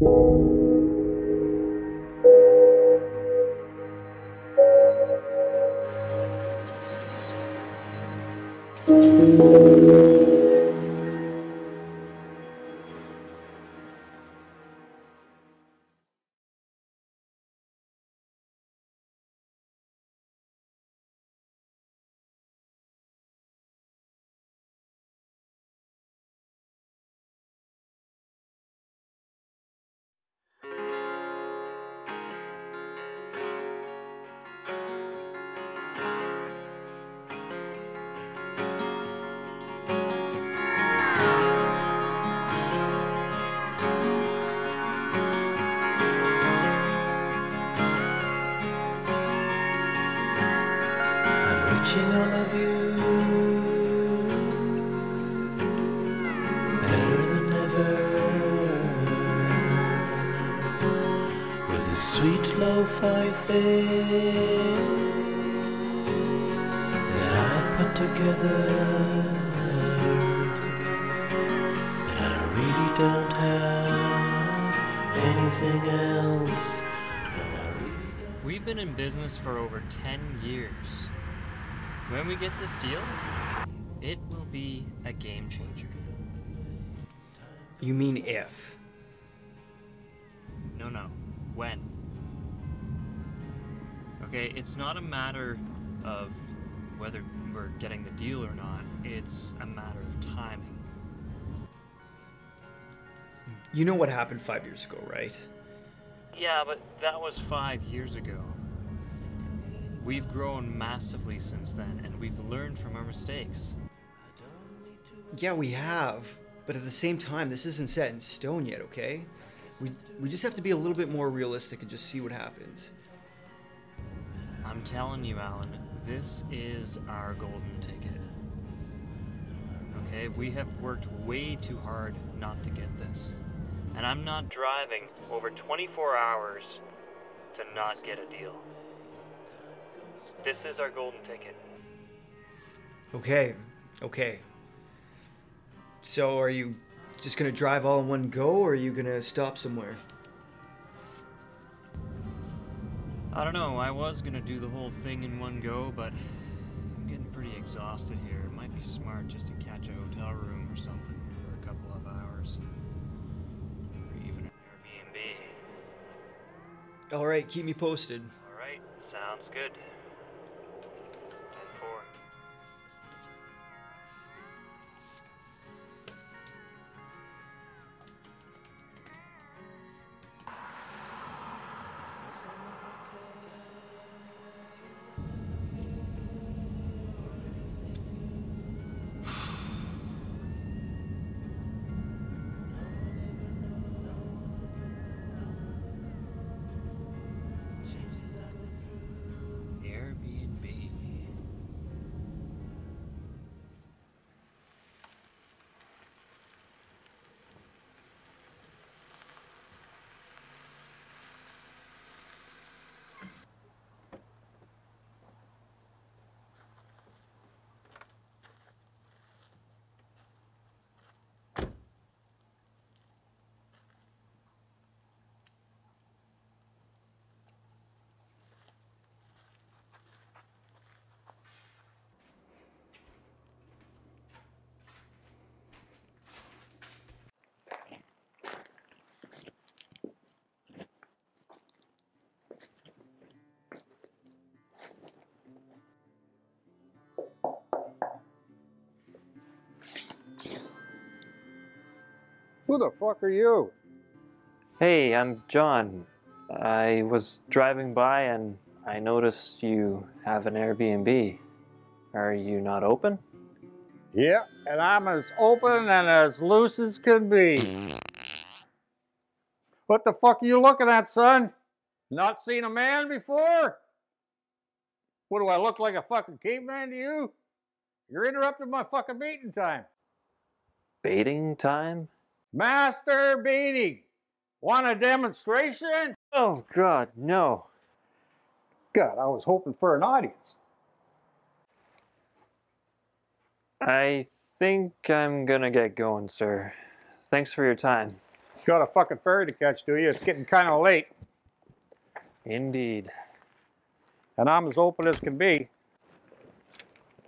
I'm together and I really don't have anything else really. We've been in business for over 10 years. When we get this deal, it will be a game changer. You mean if? No, no. When? Okay, it's not a matter of whether we're getting the deal or not, it's a matter of timing. You know what happened five years ago, right? Yeah, but that was five years ago. We've grown massively since then, and we've learned from our mistakes. Yeah, we have. But at the same time, this isn't set in stone yet, okay? We, we just have to be a little bit more realistic and just see what happens. I'm telling you, Alan, this is our golden ticket. Okay, we have worked way too hard not to get this. And I'm not driving over 24 hours to not get a deal. This is our golden ticket. Okay, okay. So, are you just gonna drive all in one go, or are you gonna stop somewhere? I don't know, I was gonna do the whole thing in one go, but I'm getting pretty exhausted here. It might be smart just to catch a hotel room or something for a couple of hours. Or even an Airbnb. Alright, keep me posted. Who the fuck are you? Hey, I'm John. I was driving by and I noticed you have an Airbnb. Are you not open? Yeah, and I'm as open and as loose as can be. What the fuck are you looking at, son? Not seen a man before? What do I look like a fucking caveman to you? You're interrupting my fucking meeting time. Baiting time? Master beating. Want a demonstration? Oh, God, no. God, I was hoping for an audience. I think I'm gonna get going, sir. Thanks for your time. got a fucking ferry to catch, do you? It's getting kind of late, Indeed. and I'm as open as can be.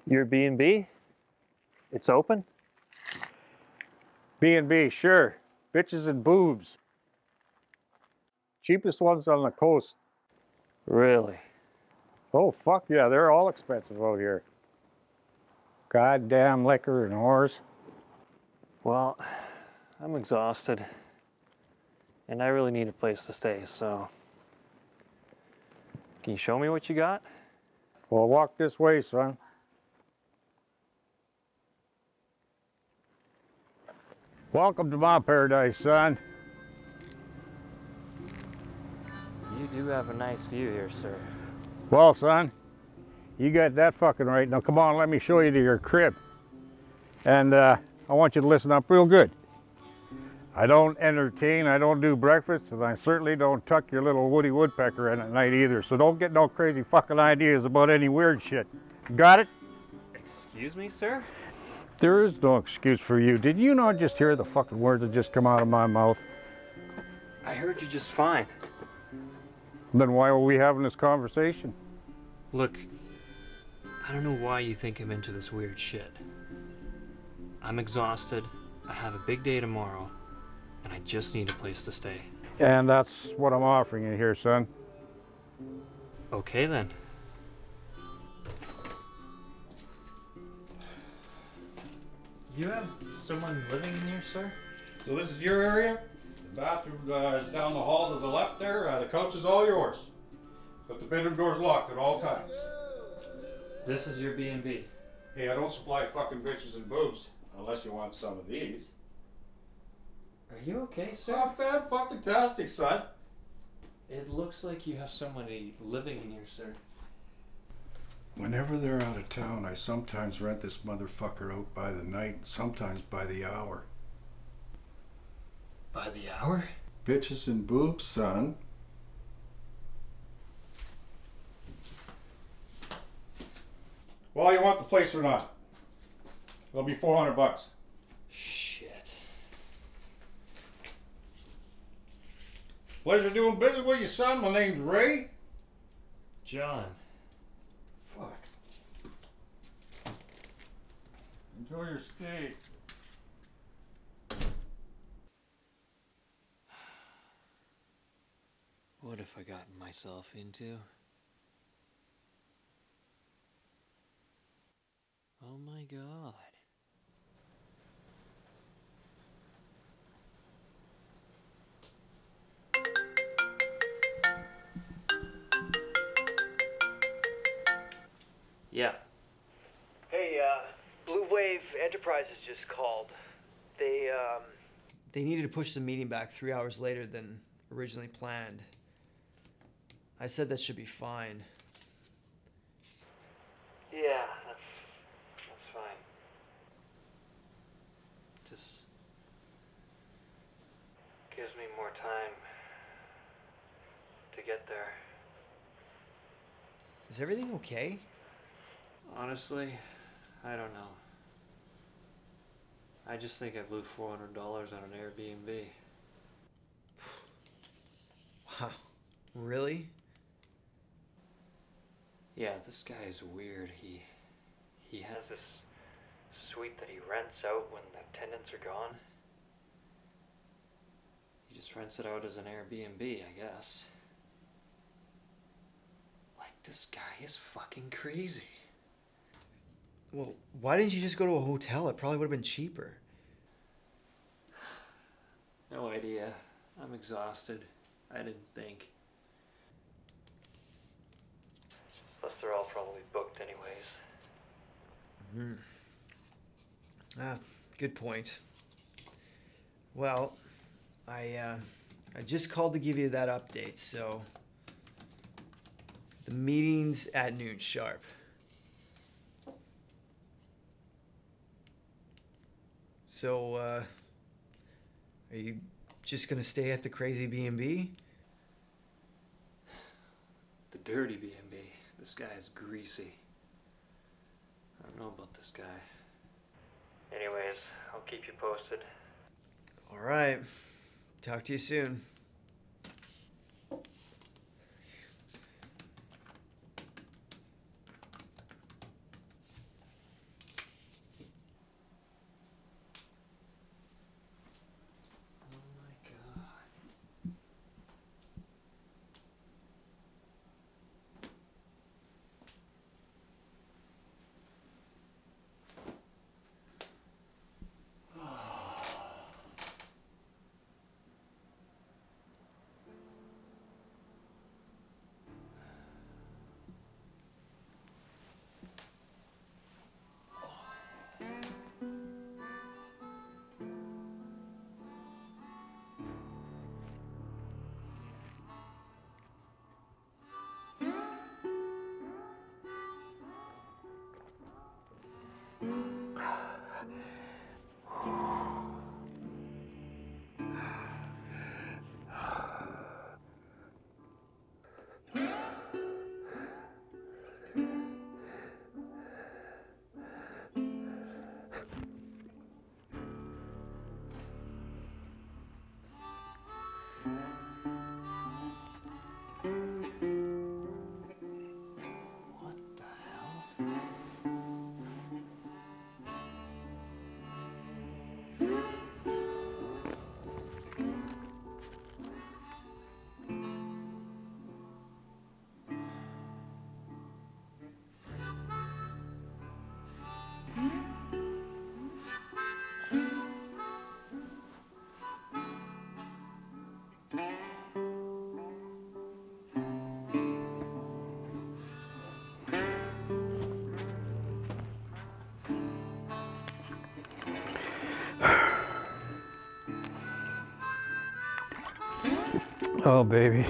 Your B&B? It's open? B and B, sure. Bitches and boobs. Cheapest ones on the coast. Really? Oh fuck yeah, they're all expensive out here. Goddamn liquor and whores. Well, I'm exhausted. And I really need a place to stay, so. Can you show me what you got? Well, walk this way, son. Welcome to my paradise, son. You do have a nice view here, sir. Well, son, you got that fucking right. Now, come on, let me show you to your crib. And uh, I want you to listen up real good. I don't entertain, I don't do breakfast, and I certainly don't tuck your little Woody Woodpecker in at night either. So don't get no crazy fucking ideas about any weird shit. Got it? Excuse me, sir? There is no excuse for you. Did you not just hear the fucking words that just come out of my mouth? I heard you just fine. Then why are we having this conversation? Look, I don't know why you think I'm into this weird shit. I'm exhausted, I have a big day tomorrow, and I just need a place to stay. And that's what I'm offering you here, son. Okay then. You have someone living in here, sir? So this is your area. The bathroom uh, is down the hall to the left there. Uh, the couch is all yours, but the bedroom door's locked at all times. This is your B&B. Hey, I don't supply fucking bitches and boobs unless you want some of these. Are you okay, sir? Oh, fan fucking tastic, son. It looks like you have somebody living in here, sir. Whenever they're out of town, I sometimes rent this motherfucker out by the night, sometimes by the hour. By the hour? Bitches and boobs, son. Well, you want the place or not? It'll be 400 bucks. Shit. Pleasure doing business with you, son. My name's Ray. John. Fuck. Enjoy your stay. What have I gotten myself into? Oh my god. Yeah. Hey, uh, Blue Wave Enterprises just called. They, um, They needed to push the meeting back three hours later than originally planned. I said that should be fine. yeah, that's, that's fine. Just Gives me more time to get there. Is everything okay? honestly, I don't know. I just think I blew four hundred dollars on an Airbnb. Wow. Really? Yeah, this guy is weird. He he has this suite that he rents out when the tenants are gone. he just rents it out as an Airbnb, I guess. Like this guy is fucking crazy. Well, why didn't you just go to a hotel? It probably would have been cheaper. No idea. I'm exhausted. I didn't think. Plus, they're all probably booked anyways. Ah, good point. Well, I uh, I just called to give you that update. So the meeting's at noon sharp. So, uh, are you just gonna stay at the crazy B and B? The dirty B&B. This guy is greasy. I don't know about this guy. Anyways, I'll keep you posted. All right. Talk to you soon. Oh, baby.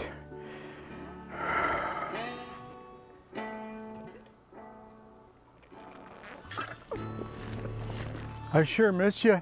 I sure miss you.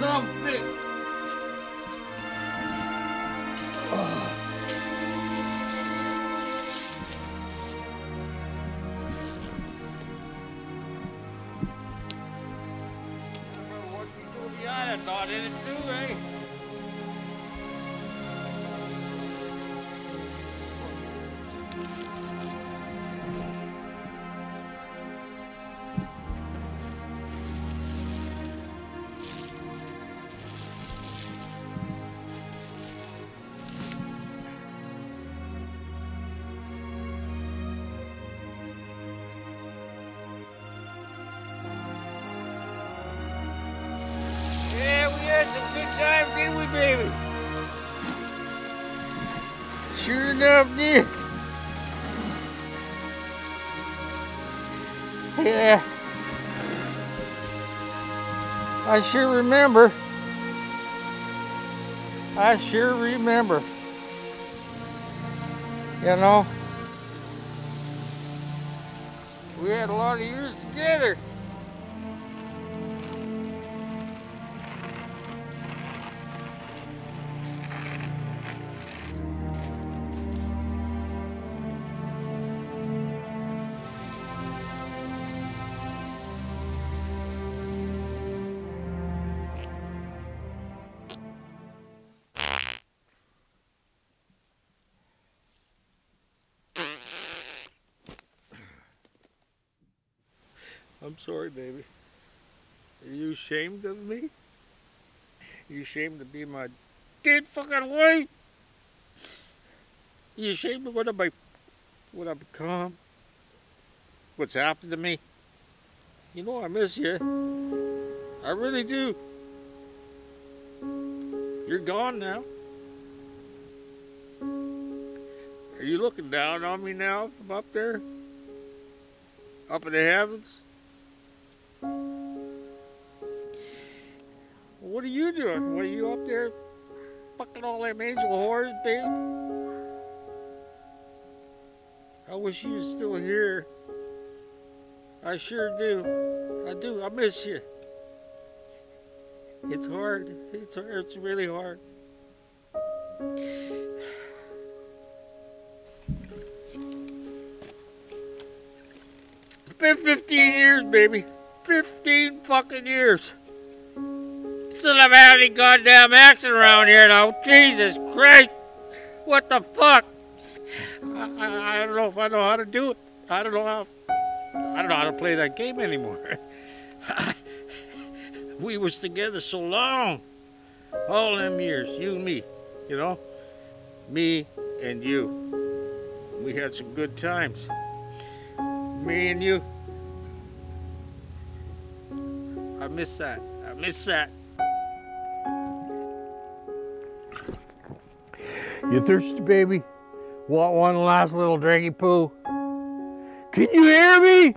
Something. Yeah. I sure remember. I sure remember. You know, we had a lot of years together. Sorry, baby. Are you ashamed of me? you ashamed to be my dead fucking wife? you ashamed of what I, what I become? What's happened to me? You know I miss you. I really do. You're gone now. Are you looking down on me now from up there? Up in the heavens? What are you doing? What are you up there fucking all them angel whores, babe? I wish you were still here. I sure do. I do. I miss you. It's hard. It's hard. It's really hard. It's been 15 years, baby. 15 fucking years. Haven't had any goddamn action around here now. Jesus Christ. What the fuck? I, I, I don't know if I know how to do it. I don't know how. I don't know how to play that game anymore. we was together so long. All them years, you and me, you know? Me and you. We had some good times. Me and you. I miss that. I miss that. You mm. thirsty, baby? Want one last little drinky poo? Can you hear me?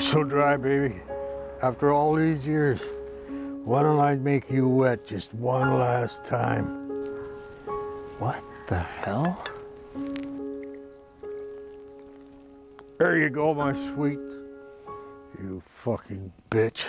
You're so dry, baby. After all these years, why don't I make you wet just one last time? What the hell? There you go, my sweet. You fucking bitch.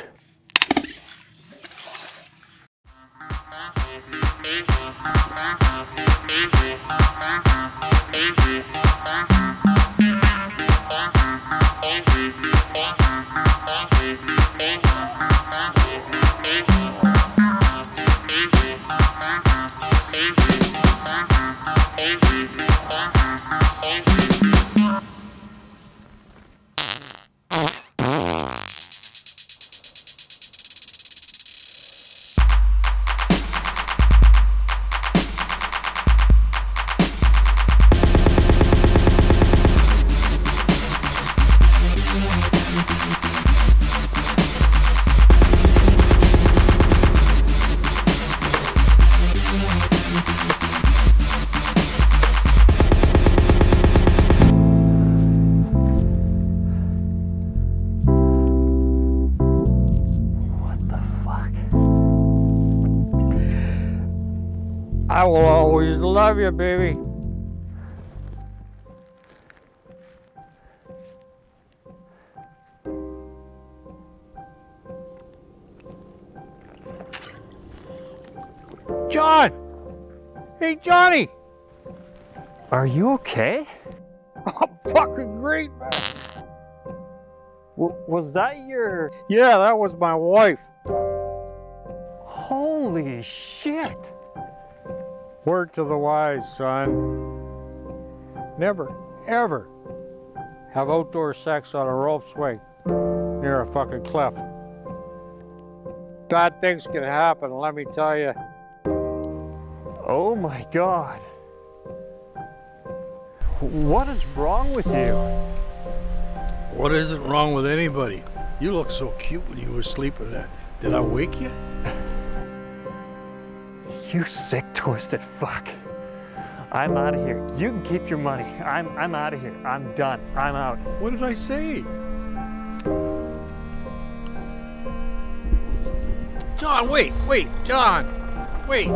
Always love you, baby. John! Hey, Johnny! Are you okay? I'm fucking great, man. W- was that your. Yeah, that was my wife. Holy shit! Word to the wise, son. Never, ever have outdoor sex on a rope swing near a fucking cliff. Bad things can happen, let me tell you. Oh my god. What is wrong with you? What isn't wrong with anybody? You look so cute when you were sleeping there. Did I wake you? You sick, twisted fuck. I'm out of here. You can keep your money. I'm I'm out of here. I'm done. I'm out. What did I say? John, wait, wait, John, wait.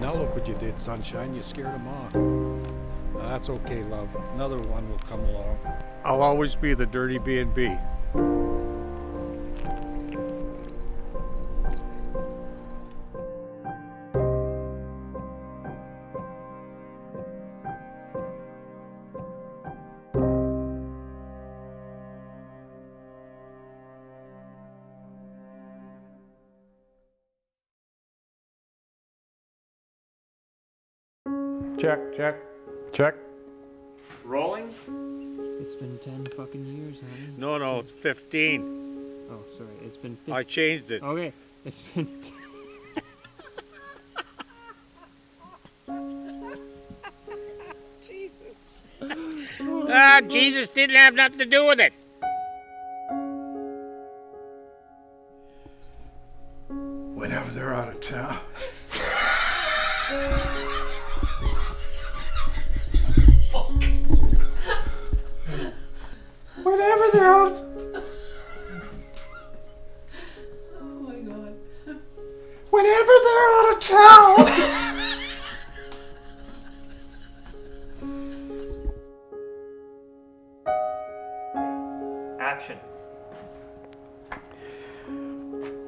Now look what you did, sunshine. You scared him off. That's okay, love. Another one will come along. I'll always be the dirty B&B. Check, check, check. Rolling? It's been 10 fucking years, honey. No, no, it's 15. Oh, sorry. It's been 15. I changed it. Okay. It's been. Jesus. Ah, Jesus didn't have nothing to do with it. Action.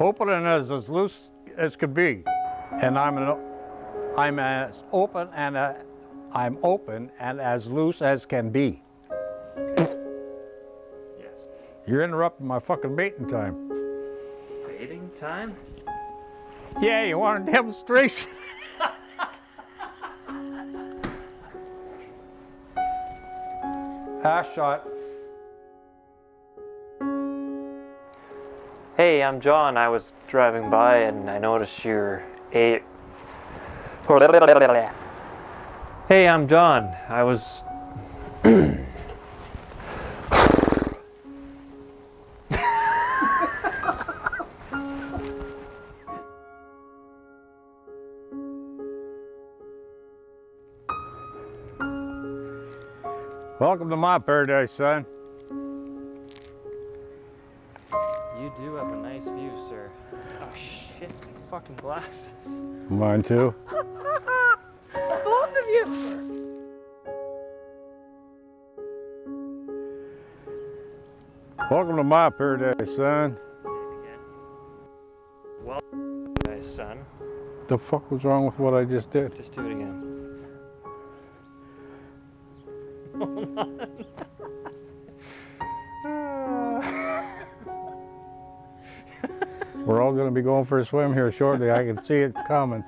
Opening is as loose as could be, and I'm an, I'm as open and uh, I'm open and as loose as can be. Yes. You're interrupting my fucking baiting time. Baiting time? Yeah, you want a demonstration? Half shot. Hey, I'm John. I was driving by and I noticed you're a. Hey, I'm John. I was. Welcome to my paradise, son. Fucking glasses. Mine too. Both of you. Welcome to my paradise, son. Well, son. The fuck was wrong with what I just did? Just do it again. We're all gonna be going for a swim here shortly. I can see it coming.